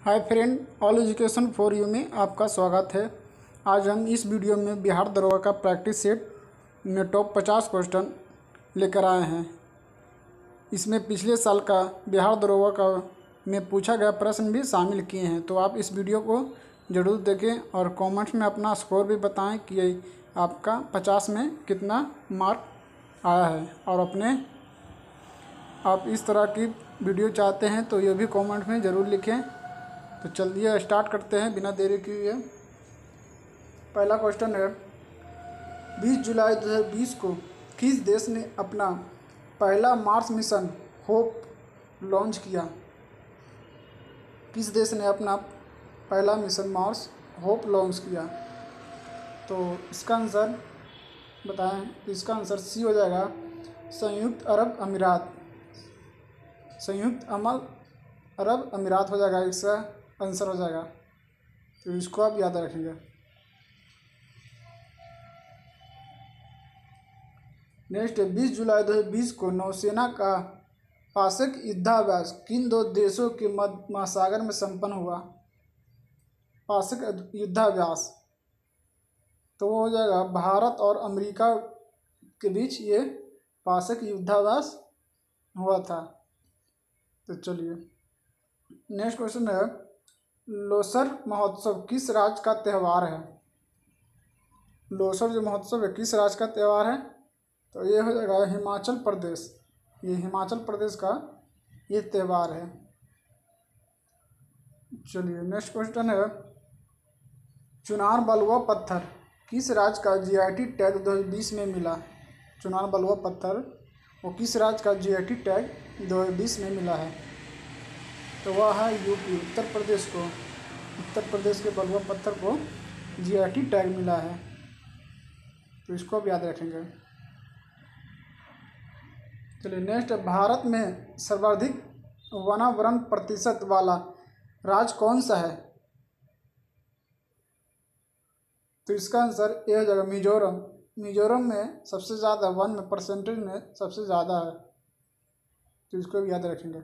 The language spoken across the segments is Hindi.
Hi friend, all education for you में आपका स्वागत है। आज हम इस वीडियो में बिहार दरोगा का प्रैक्टिस सेट में टॉप पचास क्वेश्चन लेकर आए हैं। इसमें पिछले साल का बिहार दरोगा का में पूछा गया प्रश्न भी शामिल किए हैं तो आप इस वीडियो को ज़रूर देखें और कमेंट्स में अपना स्कोर भी बताएँ कि आपका पचास में कितना मार्क आया है। और अपने, आप इस तरह की वीडियो चाहते हैं तो ये भी कमेंट में ज़रूर लिखें। तो चलिए स्टार्ट करते हैं बिना देरी किए। पहला क्वेश्चन है 20 जुलाई 2020 को किस देश ने अपना पहला मार्स मिशन होप लॉन्च किया? किस देश ने अपना पहला मिशन मार्स होप लॉन्च किया? तो इसका आंसर बताएँ तो इसका आंसर सी हो जाएगा, संयुक्त अरब अमीरात। संयुक्त अमल अरब अमीरात हो जाएगा इसका आंसर हो जाएगा। तो इसको आप याद रखेंगे। नेक्स्ट है, बीस जुलाई दो हज़ार बीस को नौसेना का पासक युद्धाभ्यास किन दो देशों के मध्य महासागर में संपन्न हुआ? पासक युद्धाभ्यास। तो वो हो जाएगा, भारत और अमेरिका के बीच ये पासक युद्धाभ्यास हुआ था। तो चलिए, नेक्स्ट क्वेश्चन है लोसर महोत्सव किस राज्य का त्यौहार है? लोसर जो महोत्सव है, किस राज्य का त्यौहार है? तो ये हो जाएगा हिमाचल प्रदेश। ये हिमाचल प्रदेश का ये त्यौहार है। चलिए नेक्स्ट क्वेश्चन है। चुनार बलुआ पत्थर किस राज्य का जीआईटी टैग 2020 में मिला? चुनार बलुआ पत्थर वो किस राज्य का जीआईटी टैग 2020 में मिला है? तो वह है यूपी उत्तर प्रदेश को, उत्तर प्रदेश के बलुआ पत्थर को जीआईटी टैग मिला है। तो इसको आप याद रखेंगे। चलिए नेक्स्ट भारत में सर्वाधिक वनावरण प्रतिशत वाला राज्य कौन सा है? तो इसका आंसर ए हो जाएगा मिजोरम। मिजोरम में सबसे ज़्यादा वन में परसेंटेज में सबसे ज़्यादा है। तो इसको भी याद रखेंगे।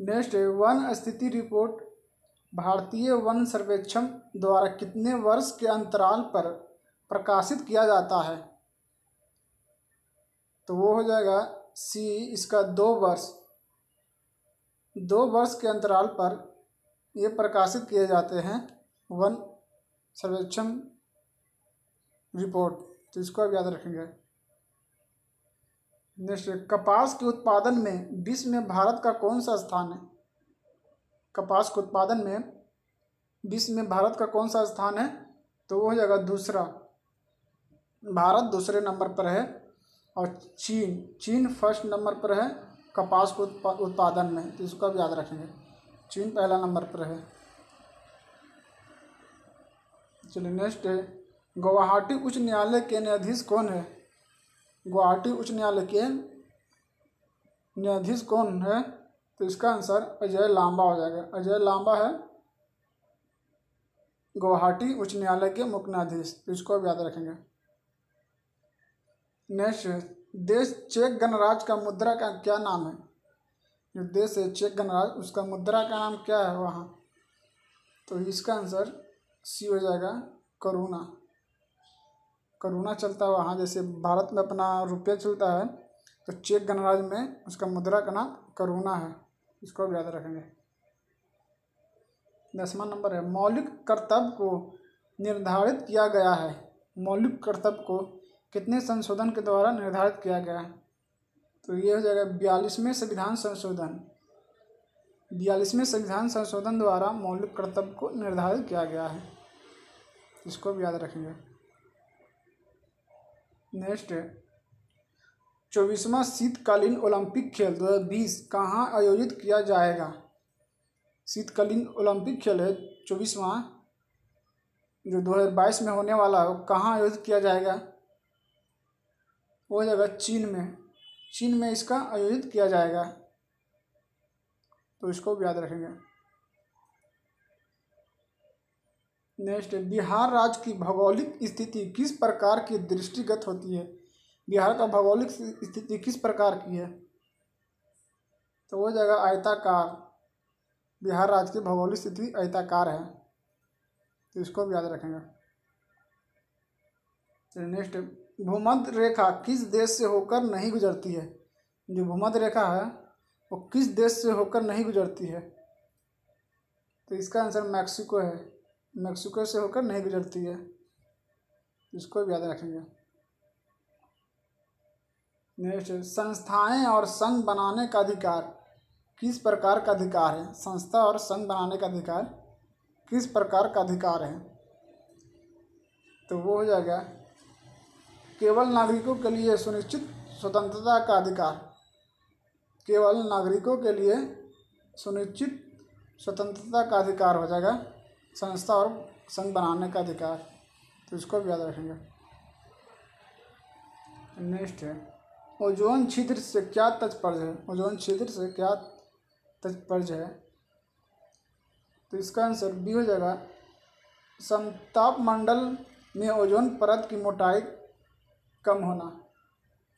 नेक्स्ट है, वन स्थिति रिपोर्ट, भारतीय वन सर्वेक्षण द्वारा कितने वर्ष के अंतराल पर प्रकाशित किया जाता है? तो वो हो जाएगा सी, इसका दो वर्ष। दो वर्ष के अंतराल पर ये प्रकाशित किए जाते हैं, वन सर्वेक्षण रिपोर्ट। तो इसको आप याद रखेंगे। नेक्स्ट कपास के उत्पादन में विश्व में भारत का कौन सा स्थान है? कपास के उत्पादन में विश्व में भारत का कौन सा स्थान है? तो वो हो जाएगा दूसरा। भारत दूसरे नंबर पर है और चीन। चीन फ़र्स्ट नंबर पर है कपास को उत्पादन में। तो इसको आप याद रखेंगे। चीन पहला नंबर पर है। चलिए नेक्स्ट है। गुवाहाटी उच्च न्यायालय के न्यायाधीश कौन है? गुवाहाटी उच्च न्यायालय के न्यायाधीश कौन है? तो इसका आंसर अजय लांबा हो जाएगा। अजय लांबा है गुवाहाटी उच्च न्यायालय के मुख्य न्यायाधीश। तो इसको आप याद रखेंगे। नेक्स्ट, देश चेक गणराज्य का मुद्रा का क्या नाम है? जो देश है चेक गणराज्य, उसका मुद्रा का नाम क्या है वहाँ? तो इसका आंसर सी हो जाएगा करुणा। करुणा चलता है वहाँ जैसे भारत में अपना रुपया चलता है तो चेक गणराज्य में उसका मुद्रा का नाम करुणा है। इसको याद रखेंगे। दसवां नंबर है, मौलिक कर्तव्य को निर्धारित किया गया है। मौलिक कर्तव्य को कितने संशोधन के द्वारा निर्धारित किया गया? है तो ये हो जाएगा बयालीसवें संविधान संशोधन। बयालीसवें संविधान संशोधन द्वारा मौलिक कर्तव्य को निर्धारित किया गया है। इसको भी याद रखेंगे। नेक्स्ट है चौबीसवां शीतकालीन ओलंपिक खेल 2020 कहाँ आयोजित किया जाएगा? शीतकालीन ओलंपिक खेल है चौबीसवा, जो 2022 में होने वाला है, वो कहाँ आयोजित किया जाएगा? वो जाएगा चीन में। चीन में इसका आयोजित किया जाएगा। तो इसको याद रखेंगे। नेक्स्ट, बिहार राज्य की भौगोलिक स्थिति किस प्रकार की दृष्टिगत होती है? बिहार का भौगोलिक स्थिति किस प्रकार की है? तो वो जगह आयताकार। बिहार राज्य की भौगोलिक स्थिति आयताकार है। तो इसको भी याद रखेंगे। नेक्स्ट, भूमध्य रेखा किस देश से होकर नहीं गुजरती है? जो भूमध्य रेखा है, वो किस देश से होकर नहीं गुजरती है? तो इसका आंसर मैक्सिको है। मैक्सिको से होकर नहीं गुजरती है। इसको भी याद रखेंगे। नेक्स्ट संस्थाएँ और संघ बनाने का अधिकार किस प्रकार का अधिकार है? संस्था और संघ बनाने का अधिकार किस प्रकार का अधिकार है? तो वो हो जाएगा, केवल नागरिकों के लिए सुनिश्चित स्वतंत्रता का अधिकार। केवल नागरिकों के लिए सुनिश्चित स्वतंत्रता का अधिकार हो जाएगा। संस्था और संघ बनाने का अधिकार। तो इसको भी याद रखेंगे। नेक्स्ट है। ओजोन छिद्र से क्या तत्पर्य है? ओजोन छिद्र से क्या तत्पर्य है? तो इसका आंसर बी हो जाएगा। समताप मंडल में ओजोन परत की मोटाई कम होना।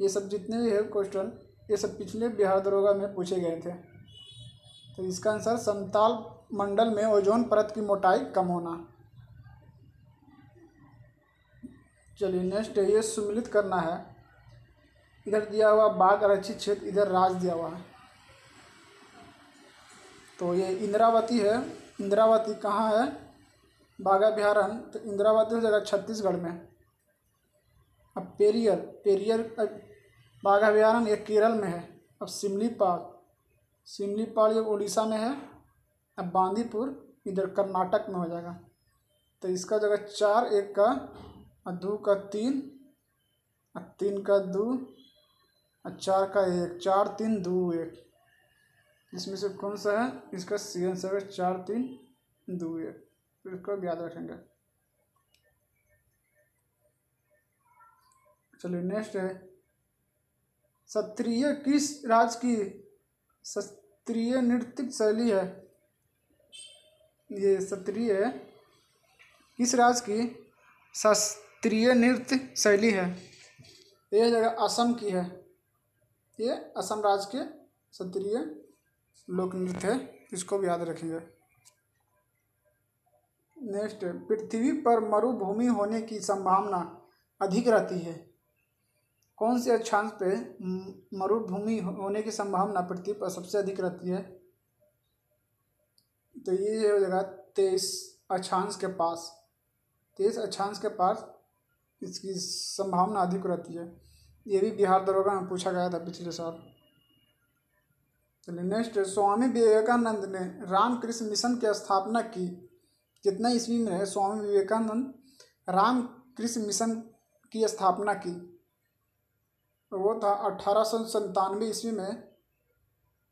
ये सब जितने भी है क्वेश्चन ये सब पिछले बिहार दरोगा में पूछे गए थे। तो इसका आंसर समताल मंडल में ओजोन परत की मोटाई कम होना। चलिए नेक्स्ट है, ये सुमिलित करना है। इधर दिया हुआ बाघ आरक्षित क्षेत्र, इधर राज दिया हुआ है। तो ये इंद्रावती है। इंद्रावती कहाँ है? बाघा बिहारन। तो इंद्रावती हो जाएगा छत्तीसगढ़ में। अब पेरियर पेरियर बाघा अभ्यारण ये केरल में है। अब सिमलीपाल सिमलीपाल ये उड़ीसा में है, अब बांदीपुर, इधर कर्नाटक में हो जाएगा। तो इसका जगह चार, एक का, और दो का तीन, और तीन का दो, और चार का एक, चार तीन दो एक। इसमें से कौन सा है? इसका सी आंसर है चार तीन दो एक तो इसको याद रखेंगे। चलिए नेक्स्ट है। क्षत्रिय किस राज की सत्रिय नृत्य शैली है। ये सत्रिय किस राज की शास्त्रीय नृत्य शैली है। ये जगह असम की है। ये असम राज्य के क्षत्रिय लोक नृत्य है इसको भी याद रखेंगे। नेक्स्ट, पृथ्वी पर मरुभूमि होने की संभावना अधिक रहती है। कौन से अक्षांश पे मरुभूमि होने की संभावना पृथ्वी पर सबसे अधिक रहती है। तो ये हो जाएगा तेईस अक्षांश के पास। तेईस अक्षांश के पास इसकी संभावना अधिक रहती है। ये भी बिहार दरोगा में पूछा गया था पिछले साल। चलिए नेक्स्ट स्वामी विवेकानंद ने रामकृष्ण मिशन की स्थापना की। कितना ईस्वी में है? स्वामी विवेकानंद रामकृष्ण मिशन की स्थापना की। वो था अठारह सौ संतानवे ईस्वी में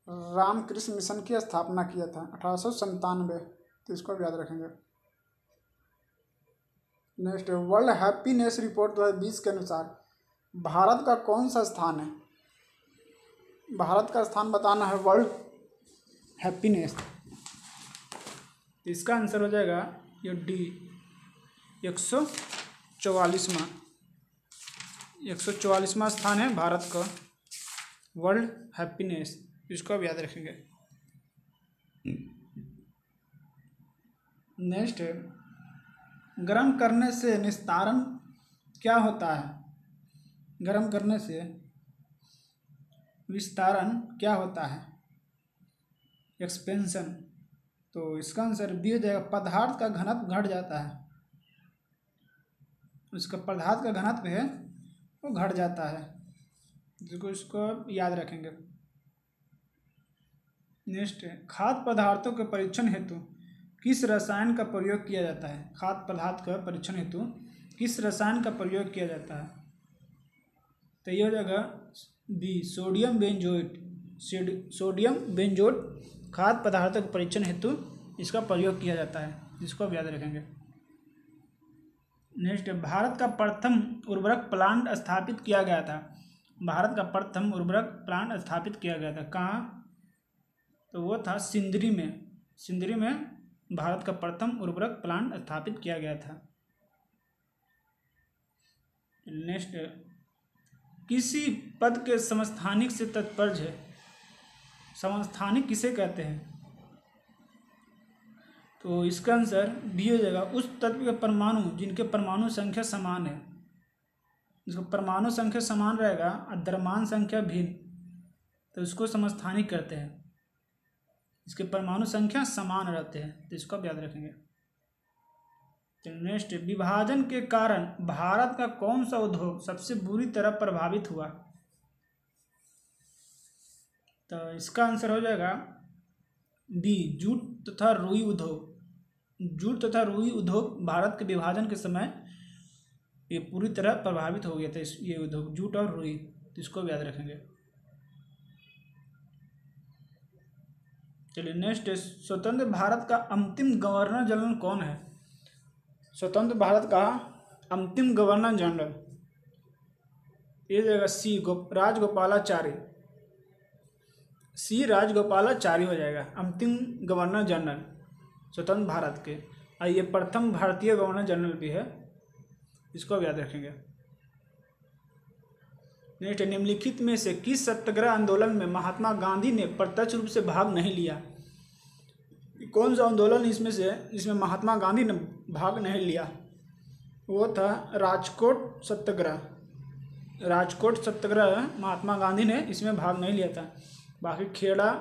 रामकृष्ण मिशन की स्थापना किया था। अठारह सौ संतानवे तो इसको याद रखेंगे। नेक्स्ट वर्ल्ड हैप्पीनेस रिपोर्ट दो हज़ार बीस के अनुसार, भारत का कौन सा स्थान है? भारत का स्थान बताना है वर्ल्ड हैप्पीनेस इसका आंसर हो जाएगा, ये डी एक सौ चौवालीसवा। एक सौ चौवालीसवा स्थान है भारत का। वर्ल्ड हैप्पीनेस इसको अब याद रखेंगे। नेक्स्ट गर्म करने से निस्तारण क्या होता है? गर्म करने से विस्तारण क्या होता है? एक्सपेंशन तो इसका आंसर बी हो जाएगा, पदार्थ का घनत्व घट जाता है। उसका पदार्थ का घनत्व है वो घट जाता है। जिसको इसको याद रखेंगे। नेक्स्ट है खाद्य पदार्थों के परीक्षण हेतु किस रसायन का प्रयोग किया जाता है? खाद्य पदार्थ का परीक्षण हेतु किस रसायन का प्रयोग किया जाता है? तो ये हो जाएगा B, sodium benzoate. Sodium benzoate खाद्य पदार्थों के परीक्षण हेतु इसका प्रयोग किया जाता है। जिसको आप याद रखेंगे। नेक्स्ट, भारत का प्रथम उर्वरक प्लांट स्थापित किया गया था। भारत का प्रथम उर्वरक प्लांट स्थापित किया गया था। कहाँ? तो वो था सिंदरी में। सिंदरी में भारत का प्रथम उर्वरक प्लांट स्थापित किया गया था। नेक्स्ट, किसी पद के समस्थानिक से तात्पर्य है। समस्थानिक किसे कहते हैं? तो इसका आंसर बी हो जाएगा। उस तत्व के परमाणु जिनके परमाणु संख्या समान है, जिसको परमाणु संख्या समान रहेगा और द्रव्यमान संख्या भिन्न तो इसको समस्थानिक करते हैं। इसके परमाणु संख्या समान रहते हैं तो इसको आप याद रखेंगे। तो नेक्स्ट विभाजन के कारण भारत का कौन सा उद्योग सबसे बुरी तरह प्रभावित हुआ? तो इसका आंसर हो जाएगा बी जूट तथा रुई उद्योग। जूट तथा रुई उद्योग भारत के विभाजन के समय ये पूरी तरह प्रभावित हो गया था इस ये उद्योग, जूट और रुई तो इसको याद रखेंगे। चलिए नेक्स्ट स्वतंत्र भारत का अंतिम गवर्नर जनरल कौन है? स्वतंत्र भारत का अंतिम गवर्नर जनरल ये जाएगा सी गो राजगोपालाचारी सी राजगोपालाचारी हो जाएगा, अंतिम गवर्नर जनरल स्वतंत्र भारत के। और ये प्रथम भारतीय गवर्नर जनरल भी है। इसको अब याद रखेंगे। नेक्स्ट, निम्नलिखित में से किस सत्याग्रह आंदोलन में महात्मा गांधी ने प्रत्यक्ष रूप से भाग नहीं लिया? कौन सा आंदोलन इसमें से जिसमें महात्मा गांधी ने भाग नहीं लिया? वो था राजकोट सत्याग्रह। राजकोट सत्याग्रह महात्मा गांधी ने इसमें भाग नहीं लिया था। बाकी खेड़ा,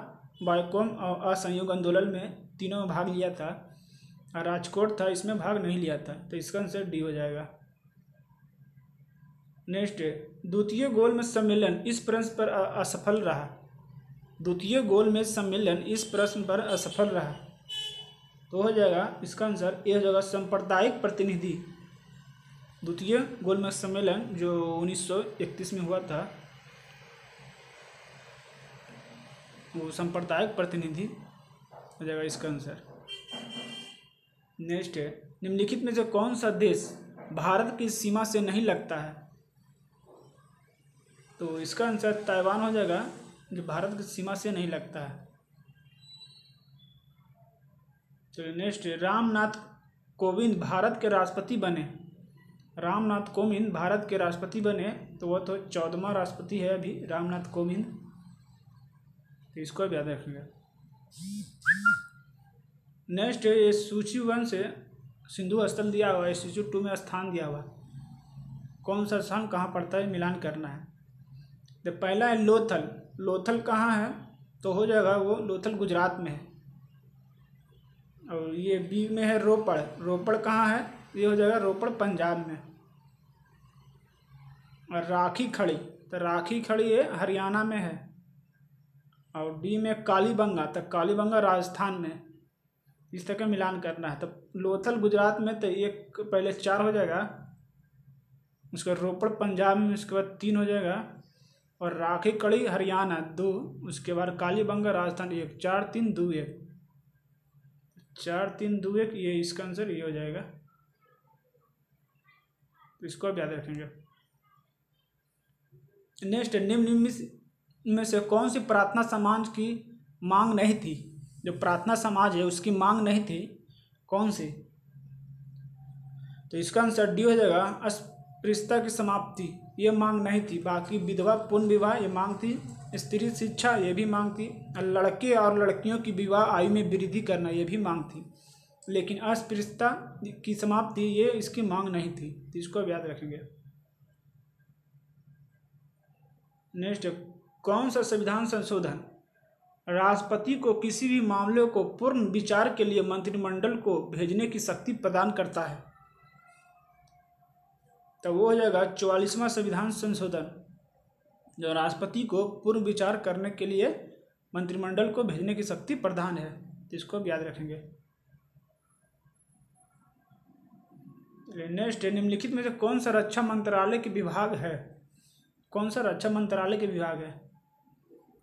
बायकोम और असंयोग आंदोलन में तीनों में भाग लिया था और राजकोट था, इसमें भाग नहीं लिया था तो इसका आंसर डी हो जाएगा। नेक्स्ट द्वितीय गोल में सम्मेलन इस प्रश्न पर असफल रहा। द्वितीय गोल में सम्मेलन इस प्रश्न पर असफल रहा। तो हो जाएगा, इसका आंसर ए हो जाएगा, सांप्रदायिक प्रतिनिधि। द्वितीय गोल में सम्मेलन जो 1931 में हुआ था, वो सांप्रदायिक प्रतिनिधि। हो जाएगा इसका आंसर। नेक्स्ट है, निम्नलिखित में से कौन सा देश भारत की सीमा से नहीं लगता है? तो इसका आंसर ताइवान हो जाएगा, जो भारत की सीमा से नहीं लगता है। चलिए नेक्स्ट रामनाथ कोविंद भारत के राष्ट्रपति बने। रामनाथ कोविंद भारत के राष्ट्रपति बने तो वह तो चौदहवा राष्ट्रपति है अभी, रामनाथ कोविंद। तो इसको भी याद रखेंगे नेक्स्ट ये सूची वन से सिंधु स्थल दिया हुआ है सूची टू में स्थान दिया हुआ कौन सा स्थान कहाँ पड़ता है, मिलान करना है। तो पहला है लोथल। लोथल कहाँ है तो हो जाएगा वो लोथल गुजरात में है। और ये बी में है रोपड़। रोपड़ कहाँ है, ये हो जाएगा रोपड़ पंजाब में। और राखी खड़ी। तो राखी खड़ी है हरियाणा में है। और डी में कालीबंगा तो कालीबंगा राजस्थान में इस तरह का मिलान करना है। तो लोथल गुजरात में तो एक पहले चार हो जाएगा, उसके बाद रोपड़ पंजाब में, उसके बाद तीन हो जाएगा और राखी कड़ी हरियाणा दो, उसके बाद कालीबंगा राजस्थान एक, चार तीन दो एक। चार तीन दो एक, ये इसका आंसर ये हो जाएगा। तो इसको आप याद रखेंगे। नेक्स्ट निम्न में से कौन सी प्रार्थना समाज की मांग नहीं थी? जो प्रार्थना समाज है, उसकी मांग नहीं थी, कौन सी? तो इसका आंसर डी हो जाएगा, अस्पृश्यता की समाप्ति। ये मांग नहीं थी। बाकी विधवा पूर्ण विवाह ये मांग थी। स्त्री शिक्षा, ये भी मांग थी। लड़के और लड़कियों की विवाह, आयु में वृद्धि करना, ये भी मांग थी। लेकिन अस्पृश्यता की समाप्ति, ये इसकी मांग नहीं थी। तो इसको याद रखेंगे। नेक्स्ट कौन सा संविधान संशोधन? राष्ट्रपति को किसी भी मामले को पूर्ण विचार के लिए मंत्रिमंडल को भेजने की शक्ति प्रदान करता है। तो वो हो जाएगा चौवालीसवां संविधान संशोधन, जो राष्ट्रपति को पूर्व विचार करने के लिए मंत्रिमंडल को भेजने की शक्ति प्रदान है इसको भी याद रखेंगे। नेक्स्ट, निम्नलिखित में से कौन सा रक्षा मंत्रालय के विभाग है? कौन सा रक्षा मंत्रालय के विभाग है?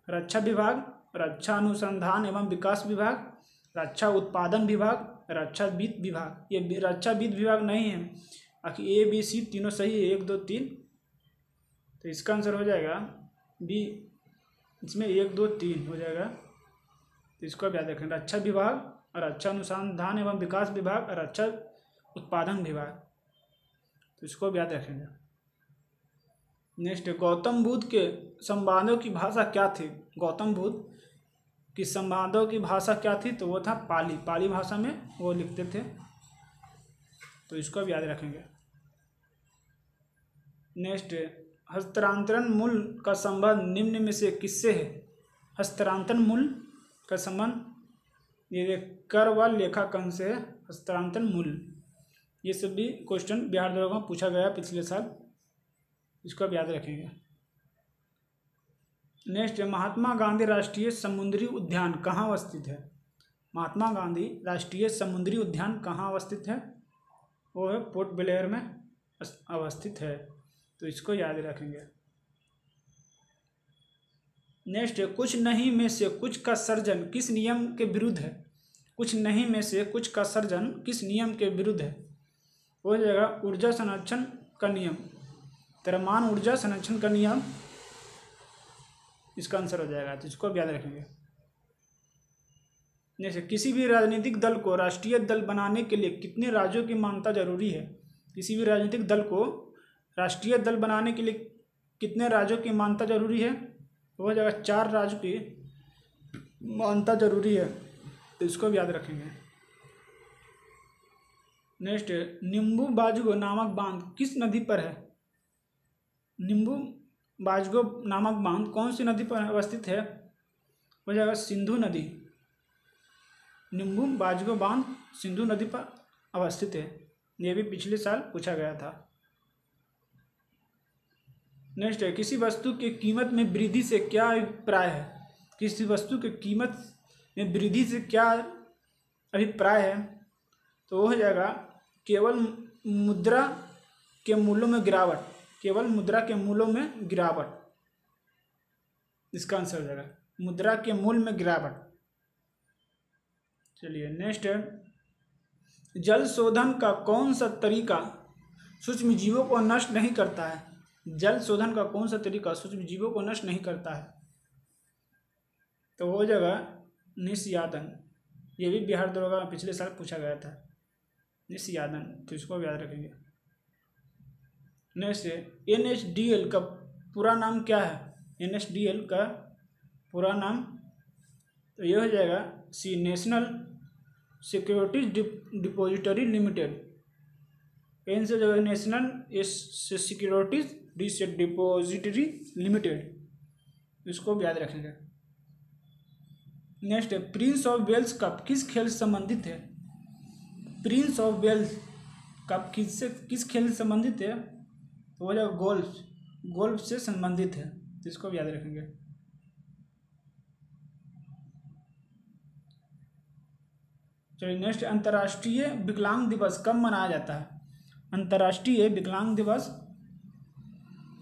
रक्षा विभाग, रक्षा अनुसंधान एवं विकास विभाग, रक्षा उत्पादन विभाग, रक्षा वित्त विभाग। ये रक्षा वित्त विभाग नहीं है। आखिर ए बी सी तीनों सही है। एक, दो, तीन। तो इसका आंसर हो जाएगा बी इसमें एक, दो, तीन हो जाएगा। तो इसको याद रखें। रक्षा विभाग और रक्षा अनुसंधान एवं विकास विभाग और रक्षा उत्पादन विभाग। तो इसको याद रखेंगे। नेक्स्ट गौतम बुद्ध के संवादों की भाषा क्या थी? गौतम बुद्ध कि संवादों की भाषा क्या थी? तो वो था पाली। पाली भाषा में वो लिखते थे। तो इसको भी याद रखेंगे। नेक्स्ट हस्तांतरण मूल का संबंध निम्न में से किससे है? हस्तांतरण मूल का संबंध ये कर व लेखा लेखांकन से है। हस्तांतरण मूल। ये सब भी क्वेश्चन बिहार दरोगा पूछा गया पिछले साल। इसको आप याद रखेंगे। नेक्स्ट है, महात्मा गांधी राष्ट्रीय समुद्री उद्यान कहाँ अवस्थित है? महात्मा गांधी राष्ट्रीय समुद्री उद्यान कहाँ अवस्थित है? वो है पोर्ट ब्लेयर में अवस्थित है। तो इसको याद रखेंगे। नेक्स्ट है, कुछ नहीं में से कुछ का सर्जन किस नियम के विरुद्ध है? कुछ नहीं में से कुछ का सर्जन किस नियम के विरुद्ध है? हो जाएगा ऊर्जा संरक्षण का नियम। तरमान ऊर्जा संरक्षण का नियम इसका आंसर हो जाएगा तो इसको याद रखेंगे। जैसे किसी भी राजनीतिक दल को राष्ट्रीय दल बनाने के लिए कितने राज्यों की मान्यता ज़रूरी है? किसी भी राजनीतिक दल को राष्ट्रीय दल बनाने के लिए कितने राज्यों की मान्यता ज़रूरी है? तो हो जाएगा चार राज्यों की मान्यता ज़रूरी है। तो इसको भी याद रखेंगे। नेक्स्ट नींबू बाजू नामक बाँध किस नदी पर है? नींबू बाजगो नामक बाँध कौन सी नदी पर अवस्थित है? हो जाएगा सिंधु नदी। निम्बू बाजगो बाँध सिंधु नदी पर अवस्थित है। यह भी पिछले साल पूछा गया था। नेक्स्ट है, किसी वस्तु की कीमत में वृद्धि से क्या अभिप्राय है? किसी वस्तु की कीमत में वृद्धि से क्या अभिप्राय है? तो वो हो जाएगा, केवल मुद्रा के मूल्यों में गिरावट। केवल मुद्रा के मूल्यों में गिरावट। इसका आंसर हो जाएगा। मुद्रा के मूल में गिरावट। चलिए नेक्स्ट है। जल शोधन का कौन सा तरीका सूक्ष्म जीवों को नष्ट नहीं करता है? जल शोधन का कौन सा तरीका सूक्ष्म जीवों को नष्ट नहीं करता है? तो हो जाएगा निस्यादन। ये भी बिहार दरोगा पिछले साल पूछा गया था। निस्यादन तो इसको याद रखेंगे। Next N H D L का पूरा नाम क्या है? एन एच डी एल का पूरा नाम तो ये हो जाएगा C national securities depository limited N से जो है नेशनल सिक्योरिटीज डी से डिपोजिटरी लिमिटेड इसको याद रखेंगे नेक्स्ट है प्रिंस ऑफ़ वेल्स कप किस खेल से संबंधित है? प्रिंस ऑफ़ वेल्स कप किस से, किस खेल से संबंधित है? तो वो जाएगा गोल्फ गोल्फ से संबंधित है तो इसको भी याद रखेंगे। चलिए नेक्स्ट अंतर्राष्ट्रीय विकलांग दिवस कब मनाया जाता है? अंतर्राष्ट्रीय विकलांग दिवस,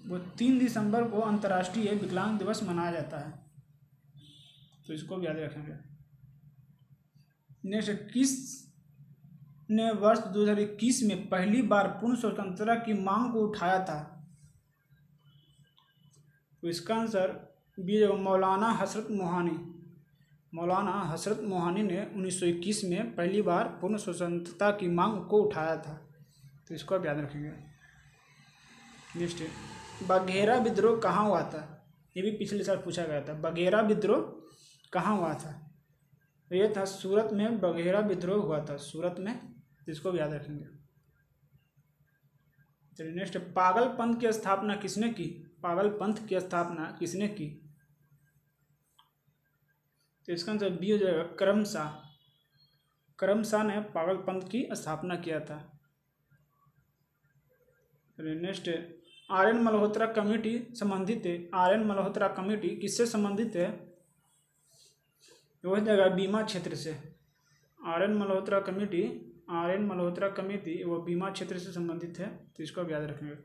वो तीन दिसंबर को अंतर्राष्ट्रीय विकलांग दिवस मनाया जाता है। तो इसको भी याद रखेंगे। नेक्स्ट किस ने वर्ष 2021 में पहली बार पूर्ण स्वतंत्रता की मांग को उठाया था। तो इसका आंसर बी मौलाना हसरत मोहानी। मौलाना हसरत मोहानी ने 1921 में पहली बार पूर्ण स्वतंत्रता की मांग को उठाया था। तो इसको आप याद रखेंगे। नेक्स्ट बघेरा विद्रोह कहाँ हुआ था? ये भी पिछले साल पूछा गया था। बघेरा विद्रोह कहाँ हुआ था? ये था सूरत में बघेरा विद्रोह हुआ था। सूरत में इसको भी याद रखेंगे। चलिए नेक्स्ट पागल पंथ की स्थापना किसने की? पागल पंथ की स्थापना किसने की? तो इसका आंसर बी हो जाएगा करमशाह। करमशाह ने पागल पंथ की स्थापना किया था। Next R N Malhotra committee संबंधित है। आर एन मल्होत्रा कमेटी किससे संबंधित है? हो जाएगा बीमा क्षेत्र से। R N Malhotra committee R N Malhotra committee वो बीमा क्षेत्र से संबंधित है तो इसको याद रखेंगे।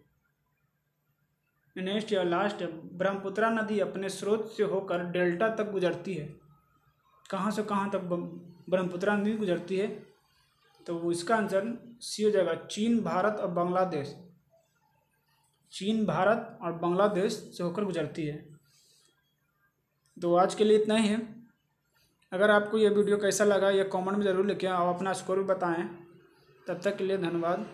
नेक्स्ट या लास्ट ब्रह्मपुत्रा नदी अपने स्रोत से होकर डेल्टा तक गुजरती है। कहाँ से कहाँ तक ब्रह्मपुत्रा नदी गुजरती है? तो इसका आंसर सी हो जाएगा, चीन, भारत और बांग्लादेश। चीन, भारत और बांग्लादेश से होकर गुजरती है। तो आज के लिए इतना ही है। अगर आपको यह वीडियो कैसा लगा यह कमेंट में ज़रूर लिखें और अपना स्कोर भी बताएँ। तब तक के लिए धन्यवाद।